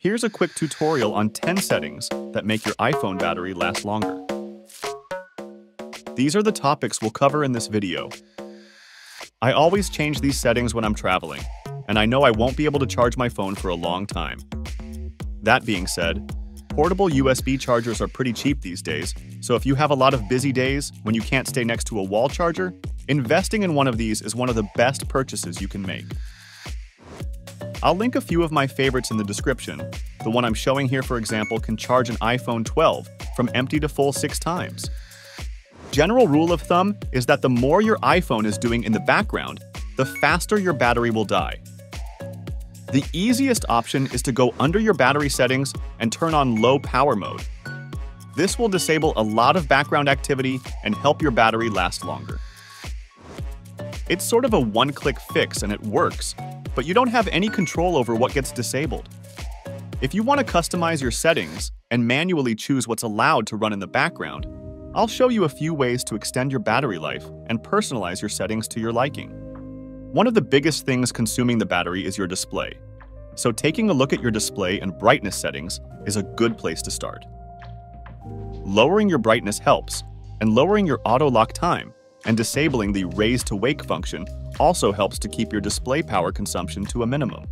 Here's a quick tutorial on 10 settings that make your iPhone battery last longer. These are the topics we'll cover in this video. I always change these settings when I'm traveling, and I know I won't be able to charge my phone for a long time. That being said, portable USB chargers are pretty cheap these days, so if you have a lot of busy days when you can't stay next to a wall charger, investing in one of these is one of the best purchases you can make. I'll link a few of my favorites in the description. The one I'm showing here, for example, can charge an iPhone 12 from empty to full six times. General rule of thumb is that the more your iPhone is doing in the background, the faster your battery will die. The easiest option is to go under your battery settings and turn on low power mode. This will disable a lot of background activity and help your battery last longer. It's sort of a one-click fix and it works, but you don't have any control over what gets disabled. If you want to customize your settings and manually choose what's allowed to run in the background, I'll show you a few ways to extend your battery life and personalize your settings to your liking. One of the biggest things consuming the battery is your display, so taking a look at your display and brightness settings is a good place to start. Lowering your brightness helps, and lowering your auto lock time and disabling the raise to wake function also helps to keep your display power consumption to a minimum.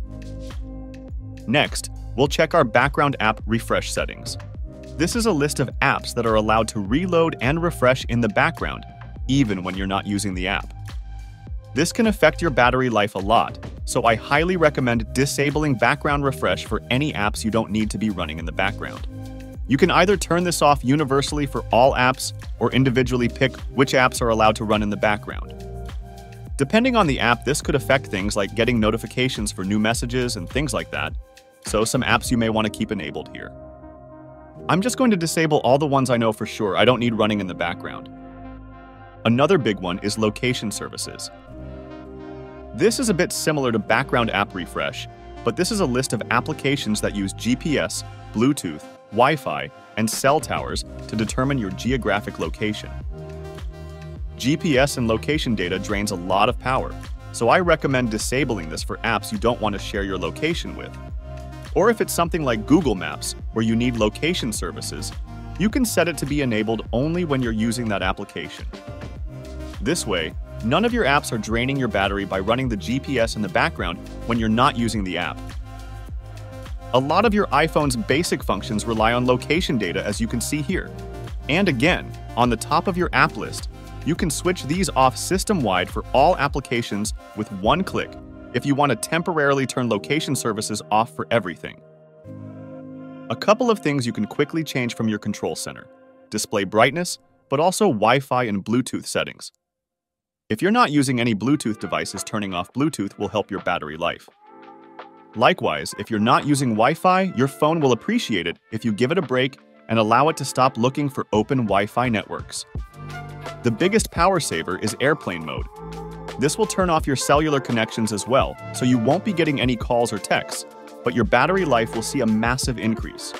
Next, we'll check our background app refresh settings. This is a list of apps that are allowed to reload and refresh in the background, even when you're not using the app. This can affect your battery life a lot, so I highly recommend disabling background refresh for any apps you don't need to be running in the background. You can either turn this off universally for all apps or individually pick which apps are allowed to run in the background. Depending on the app, this could affect things like getting notifications for new messages and things like that, so some apps you may want to keep enabled here. I'm just going to disable all the ones I know for sure I don't need running in the background. Another big one is location services. This is a bit similar to background app refresh, but this is a list of applications that use GPS, Bluetooth, Wi-Fi, and cell towers to determine your geographic location. GPS and location data drains a lot of power, so I recommend disabling this for apps you don't want to share your location with. Or if it's something like Google Maps, where you need location services, you can set it to be enabled only when you're using that application. This way, none of your apps are draining your battery by running the GPS in the background when you're not using the app. A lot of your iPhone's basic functions rely on location data as you can see here. And again, on the top of your app list, you can switch these off system-wide for all applications with one click if you want to temporarily turn location services off for everything. A couple of things you can quickly change from your control center. Display brightness, but also Wi-Fi and Bluetooth settings. If you're not using any Bluetooth devices, turning off Bluetooth will help your battery life. Likewise, if you're not using Wi-Fi, your phone will appreciate it if you give it a break and allow it to stop looking for open Wi-Fi networks. The biggest power saver is airplane mode. This will turn off your cellular connections as well, so you won't be getting any calls or texts, but your battery life will see a massive increase.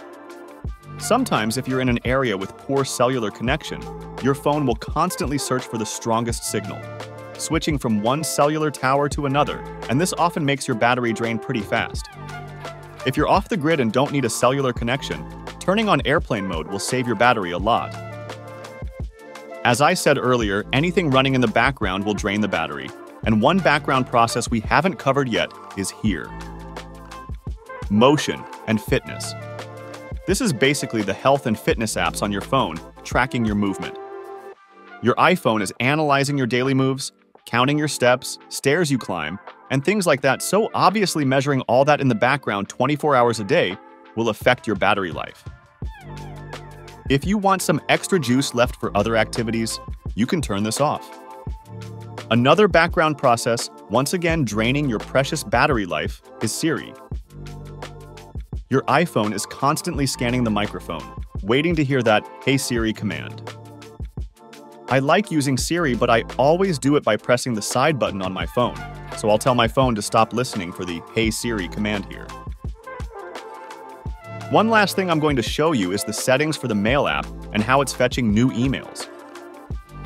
Sometimes, if you're in an area with poor cellular connection, your phone will constantly search for the strongest signal, switching from one cellular tower to another, and this often makes your battery drain pretty fast. If you're off the grid and don't need a cellular connection, turning on airplane mode will save your battery a lot. As I said earlier, anything running in the background will drain the battery, and one background process we haven't covered yet is here. Motion and fitness. This is basically the health and fitness apps on your phone tracking your movement. Your iPhone is analyzing your daily moves, counting your steps, stairs you climb, and things like that so obviously measuring all that in the background 24 hours a day will affect your battery life. If you want some extra juice left for other activities, you can turn this off. Another background process, once again draining your precious battery life, is Siri. Your iPhone is constantly scanning the microphone, waiting to hear that Hey Siri command. I like using Siri, but I always do it by pressing the side button on my phone, so I'll tell my phone to stop listening for the Hey Siri command here. One last thing I'm going to show you is the settings for the Mail app and how it's fetching new emails.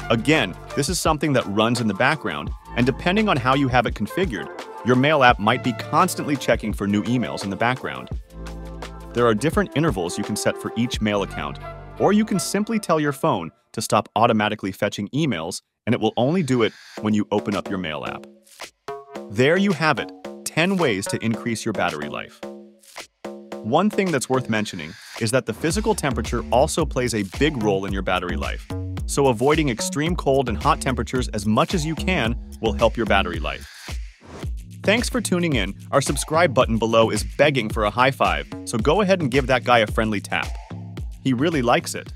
Again, this is something that runs in the background, and depending on how you have it configured, your Mail app might be constantly checking for new emails in the background. There are different intervals you can set for each mail account, or you can simply tell your phone to stop automatically fetching emails, and it will only do it when you open up your mail app. There you have it 10 ways to increase your battery life. One thing that's worth mentioning is that the physical temperature also plays a big role in your battery life. So avoiding extreme cold and hot temperatures as much as you can will help your battery life. Thanks for tuning in. Our subscribe button below is begging for a high five, so go ahead and give that guy a friendly tap. He really likes it.